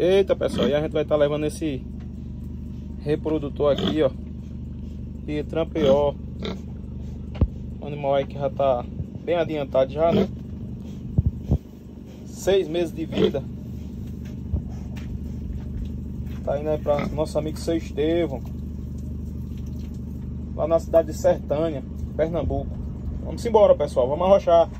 Eita, pessoal, e a gente vai estar tá levando esse reprodutor aqui, ó. E trampeó. Animal aí que já tá bem adiantado já, né? Seis meses de vida. Tá indo aí pra nosso amigo seu Estevão. Lá na cidade de Sertânia, Pernambuco. Vamos embora, pessoal. Vamos arrochar.